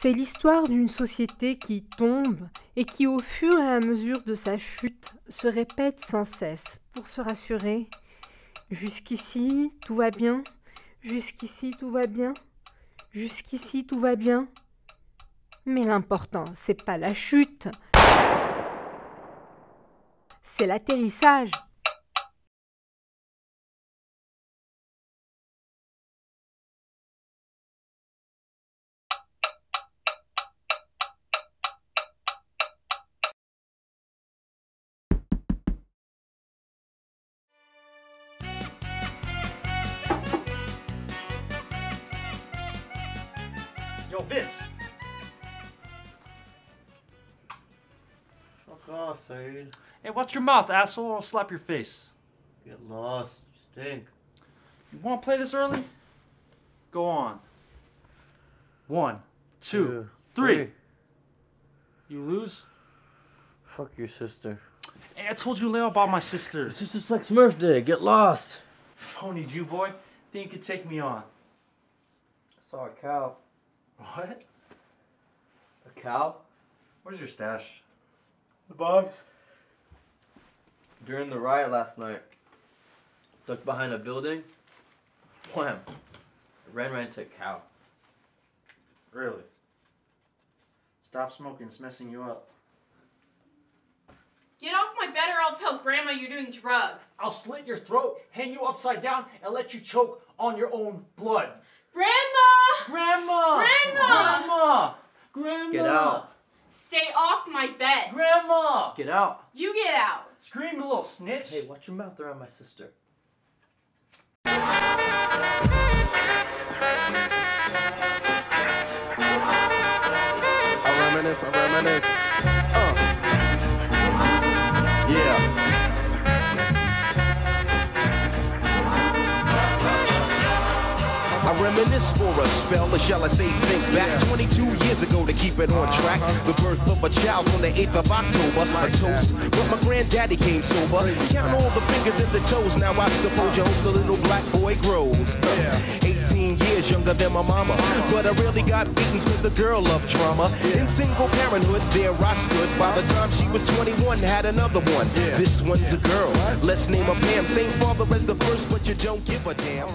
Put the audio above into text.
C'est l'histoire d'une société qui tombe et qui, au fur et à mesure de sa chute, se répète sans cesse pour se rassurer. Jusqu'ici, tout va bien. Jusqu'ici, tout va bien. Jusqu'ici, tout va bien. Mais l'important, c'est pas la chute. C'est l'atterrissage. Yo, Vinz. Fuck off, Saeed. Hey, watch your mouth, asshole. I'll slap your face. Get lost. You stink. You want to play this early? Go on. One, two, three. You lose? Fuck your sister. Hey, I told you later about my sister. It's just like Smurf Day. Get lost. Phony Jew boy. Think you could take me on. I saw a cow. What? A cow? Where's your stash? The box. During the riot last night, ducked behind a building. Wham! Ran right into a cow. Really? Stop smoking. It's messing you up. Get off my bed or I'll tell Grandma you're doing drugs. I'll slit your throat, hang you upside down, and let you choke on your own blood. Grandma! Grandma! Grandma! Grandma! Grandma! Get out. Stay off my bed. Grandma! Get out. You get out. Scream, you little snitch. Hey, watch your mouth around my sister. I reminisce, I reminisce. Uh. Yeah. I reminisce for a spell, or shall I say think back 22 years ago to keep it on track. The birth of a child on the 8th of October. A toast, but my granddaddy came sober. Count all the fingers and the toes, now I suppose you hope the little black boy grows. 18 years younger than my mama, but I really got beaten with the girl loved trauma. In single parenthood, there I stood. By the time she was 21, had another one. This one's a girl. Let's name her Pam. Same father as the first, but you don't give a damn.